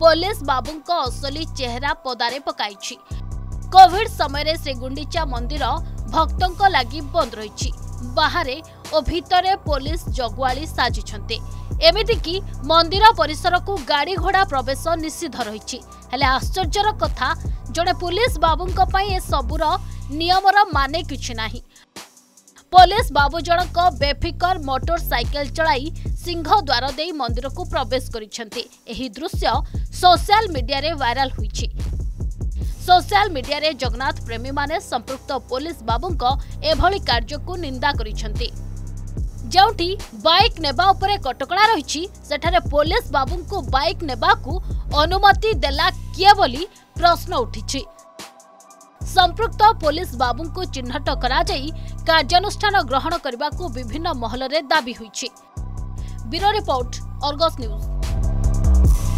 police ବାବୁଙ୍କ ଅସଲି ଚେହେରା ପଦାରେ ପକାଇଛି କୋଭିଡ ସମୟରେ ଶ୍ରୀଗୁଣ୍ଡିଚା ମନ୍ଦିର ଭକ୍ତଙ୍କ ଲାଗି ବନ୍ଦ ରହିଛି ବାହାରେ ଓ ଭିତରେ ପୋଲିସ ଜଗୁଆଳି ସାଜିଛନ୍ତି ଏମିତିକି ମନ୍ଦିର ପରିସରକୁ ଗାଡ଼ିଘୋଡ଼ା ପ୍ରବେଶ ନିଷିଦ୍ଧ ରହିଛି ହେଲେ ଆଶ୍ଚର୍ଯ୍ୟର କଥା ଜଣେ ପୋଲିସ ବାବୁଙ୍କ ପାଇଁ ଏସବୁର ନିୟମର ମାନେ କିଛି ନାହିଁ ପୋଲିସ ବାବୁ ଜଣଙ୍କ ବେଫିକର ମୋଟର ସାଇକେଲ ଚଳାଇ ସିଂହଦ୍ୱାର ଦେଇ ମନ୍ଦିରକୁ ପ୍ରବେଶ କରିଛନ୍ତି ଏହି ଦୃଶ୍ୟ ସୋସିଆଲ ମିଡିଆରେ ଭାଇରାଲ ହୋଇଛି ସୋସିଆଲ ମିଡିଆରେ ଜଗନ୍ନାଥ ପ୍ରେମୀମାନେ ସମ୍ପୃକ୍ତ ପୋଲିସ ବାବୁଙ୍କ ଏଭଳି କାର୍ଯ୍ୟକୁ ନିନ୍ଦା କରିଛନ୍ତି ଯେଉଁଠି ବାଇକ୍ ନେବା ଉପରେ କଟକଣା ରହିଛି ସେଠାରେ ପୋଲିସ ବାବୁଙ୍କୁ ବାଇକ୍ ନେବାକୁ ଅନୁମତି ଦେଲା କିଏ ବୋଲି ପ୍ରଶ୍ନ ଉଠିଛି संपुक्त पुलिस बाबू को चिन्हट कर कार्यानुष्ठान ग्रहण करने को विभिन्न महल दावी रिपोर्ट न्यूज